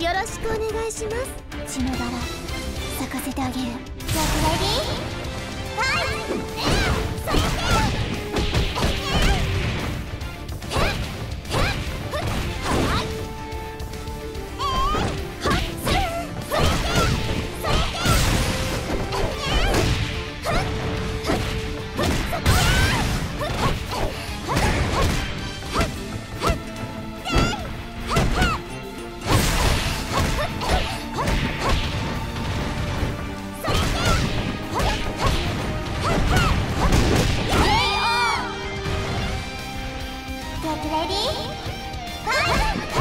よろしくお願いします血のバラ咲かせてあげる Get ready? はいえそして Get ready? Fight!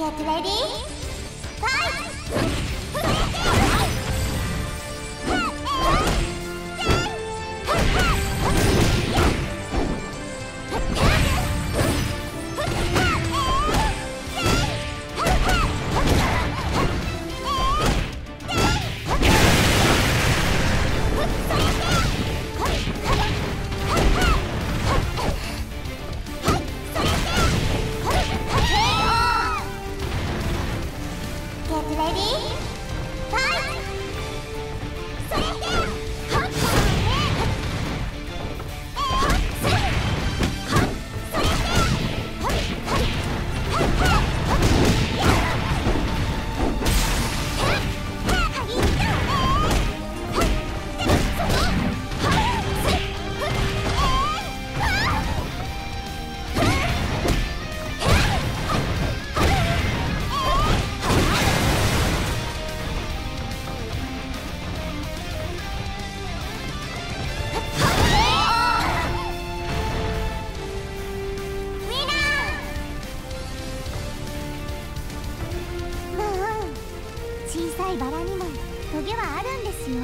Get ready, fight! いバラにもトゲはあるんですよ。